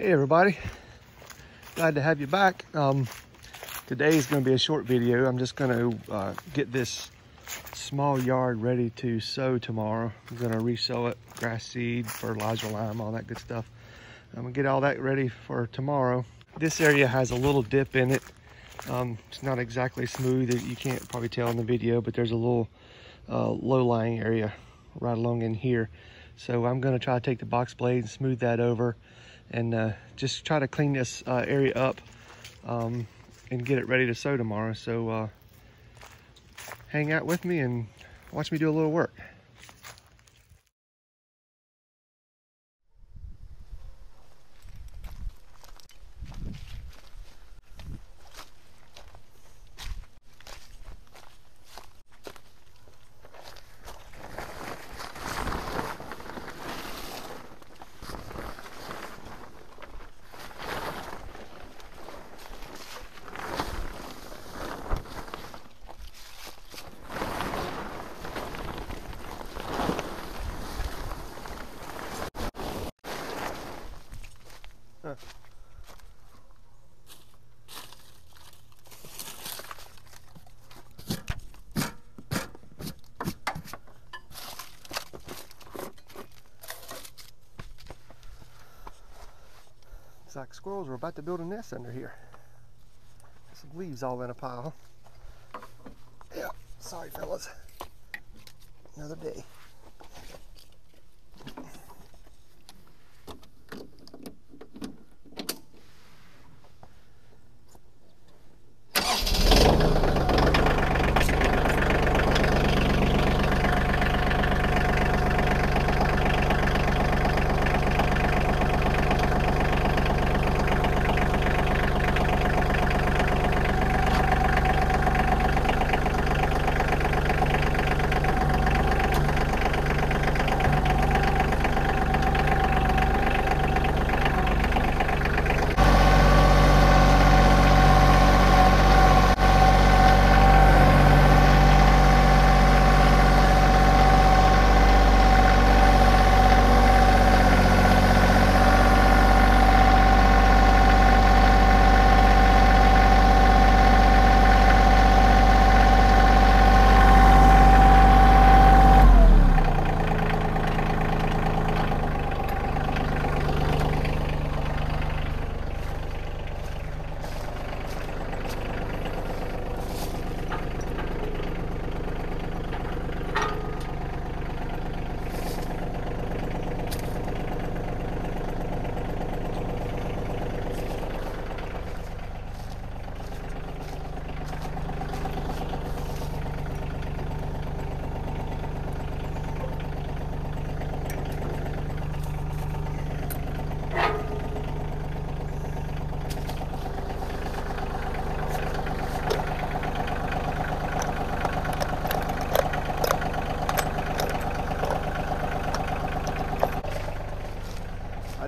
Hey everybody, glad to have you back. Um, today is going to be a short video. I'm just going to uh, get this small yard ready to sow tomorrow. I'm going to re-sow it, grass seed, fertilizer, lime, all that good stuff. I'm going to get all that ready for tomorrow. This area has a little dip in it. Um, it's not exactly smooth. You can't probably tell in the video, but there's a little uh, low-lying area right along in here. So I'm going to try to take the box blade and smooth that over and uh, just try to clean this uh, area up um, and get it ready to sow tomorrow. So uh, hang out with me and watch me do a little work. Looks like squirrels are about to build a nest under here. Some leaves all in a pile. Yeah, sorry fellas. Another day.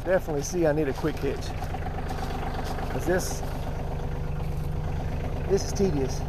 Definitely see I need a quick hitch. Because this, this is tedious.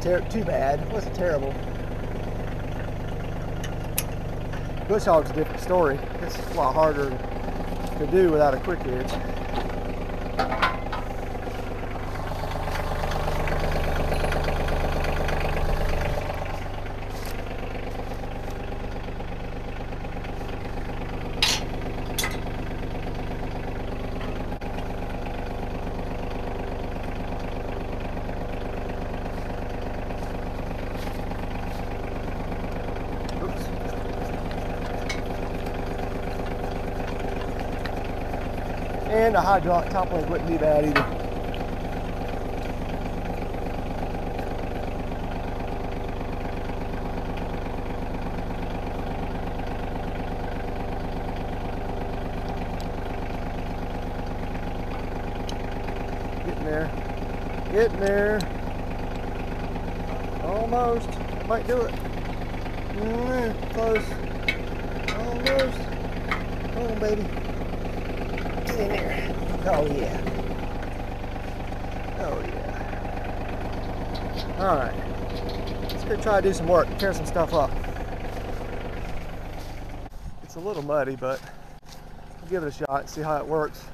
Too bad. It wasn't terrible. Bush hog's a different story. It's a lot harder to do without a quick hitch. And a hydraulic top link wouldn't be bad either. Getting there. Getting there. Almost. Might do it. Mm, close. Almost. Come on, baby. In. Oh, yeah. Oh, yeah. All right. Let's go try to do some work, tear some stuff up. It's a little muddy, but I'll give it a shot, and see how it works.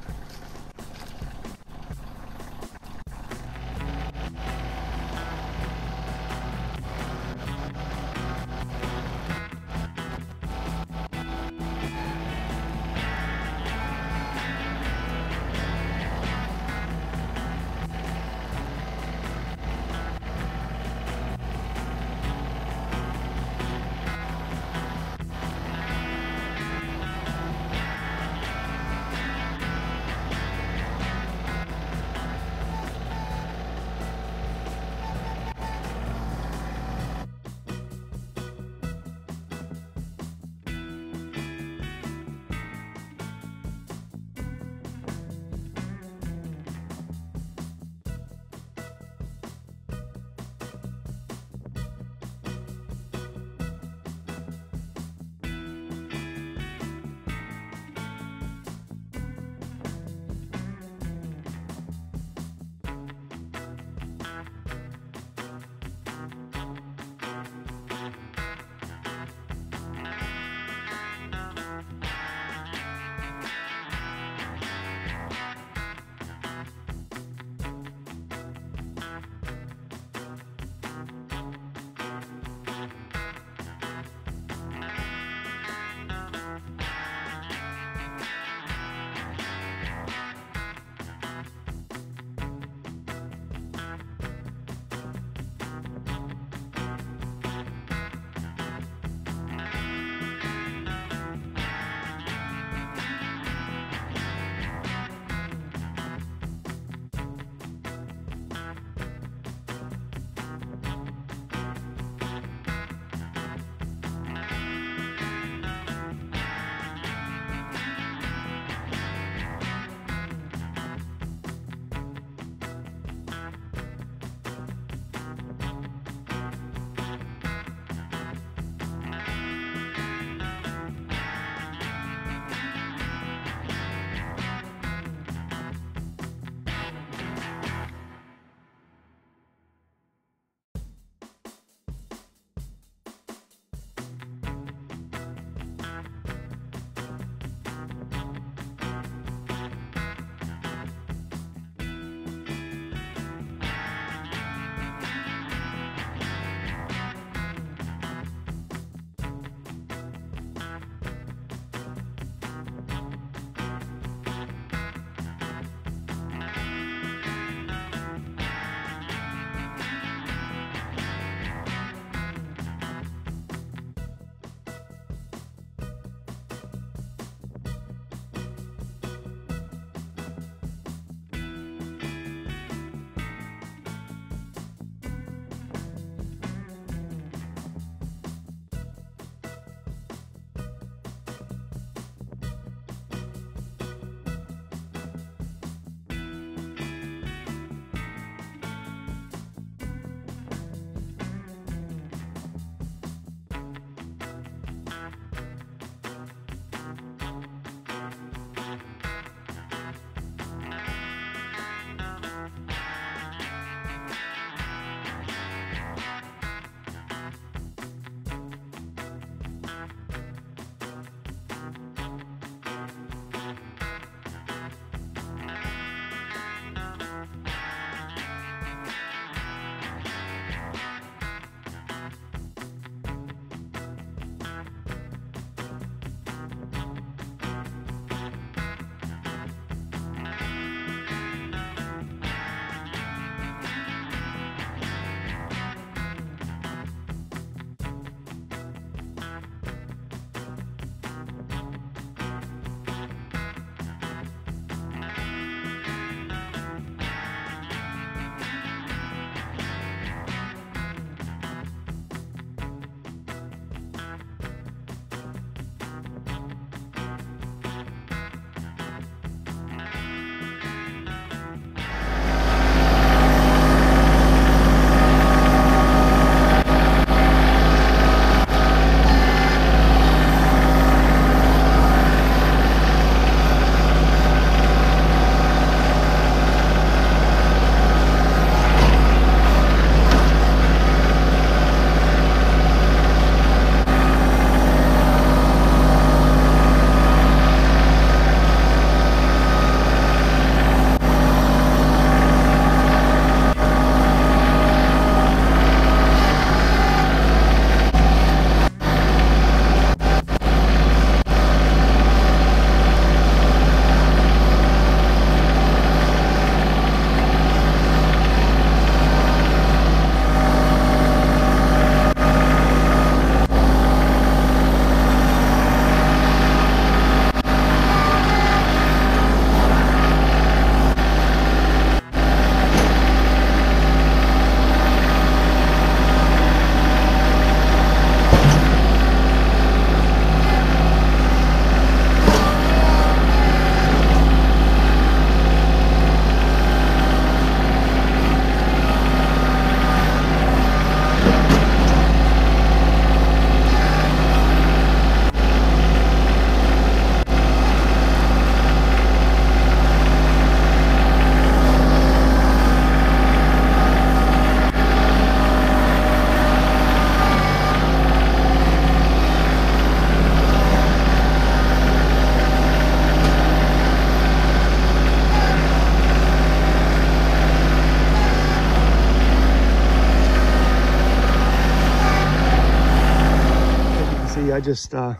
I just uh,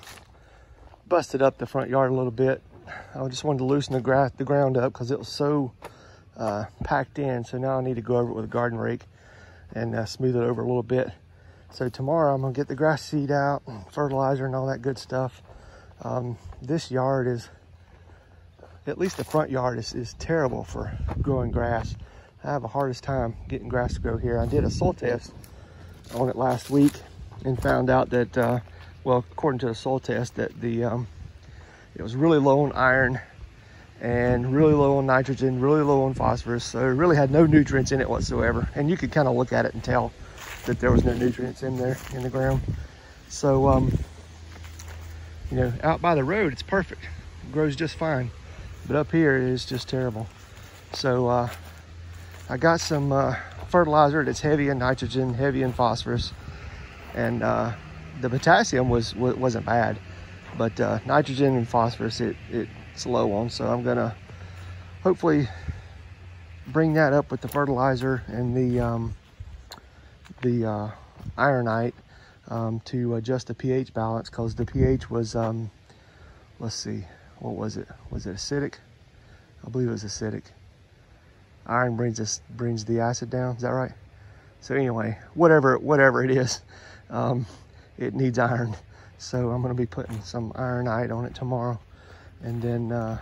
busted up the front yard a little bit. I just wanted to loosen the, grass, the ground up because it was so uh, packed in. So now I need to go over it with a garden rake and uh, smooth it over a little bit. So tomorrow I'm gonna get the grass seed out, fertilizer and all that good stuff. Um, this yard is, at least the front yard is, is terrible for growing grass. I have the hardest time getting grass to grow here. I did a soil test on it last week and found out that, uh, well, according to the soil test, that the um, it was really low on iron and really low on nitrogen, really low on phosphorus. So it really had no nutrients in it whatsoever. And you could kind of look at it and tell that there was no nutrients in there in the ground. So, um, you know, out by the road, it's perfect. It grows just fine. But up here, it is just terrible. So uh, I got some uh, fertilizer that's heavy in nitrogen, heavy in phosphorus. And uh, the potassium was, wasn't bad. But uh, nitrogen and phosphorus, it, it it's low on. So I'm gonna hopefully bring that up with the fertilizer and the um, the uh, ironite um, to adjust the pH balance because the pH was, um, let's see, what was it? Was it acidic? I believe it was acidic. Iron brings this brings the acid down. Is that right? So anyway, whatever whatever it is, um, it needs iron. So I'm going to be putting some ironite on it tomorrow and then uh,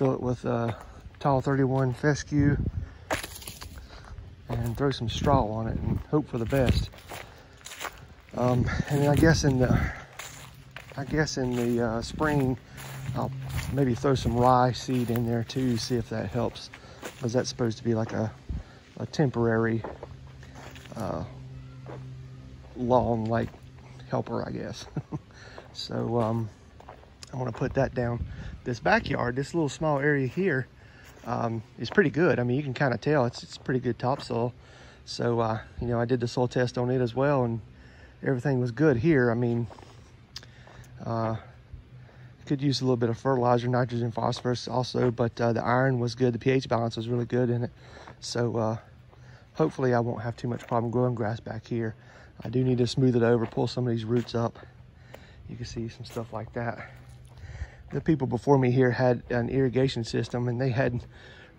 it with uh, tall 31 fescue and throw some straw on it and hope for the best. Um, and then I guess in the I guess in the uh, spring I'll maybe throw some rye seed in there too, see if that helps, because that's supposed to be like a, a temporary uh, long like helper, I guess. so um, I'm gonna put that down. This backyard, this little small area here, um, is pretty good. I mean, you can kind of tell it's, it's pretty good topsoil. So, uh, you know, I did the soil test on it as well and everything was good here. I mean, uh, could use a little bit of fertilizer, nitrogen, phosphorus also, but uh, the iron was good. The pH balance was really good in it. So uh, hopefully I won't have too much problem growing grass back here. I do need to smooth it over, pull some of these roots up. You can see some stuff like that the people before me here had an irrigation system and they had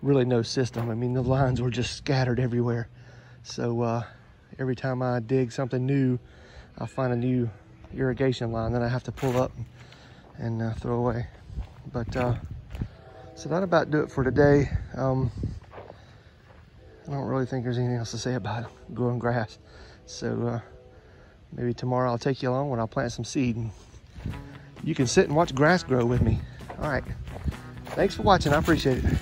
really no system. I mean, the lines were just scattered everywhere. So uh, every time I dig something new, I find a new irrigation line that I have to pull up and uh, throw away. But uh, so that about do it for today. Um, I don't really think there's anything else to say about growing grass. So uh, maybe tomorrow I'll take you along when I'll plant some seed and you can sit and watch grass grow with me. All right. Thanks for watching. I appreciate it.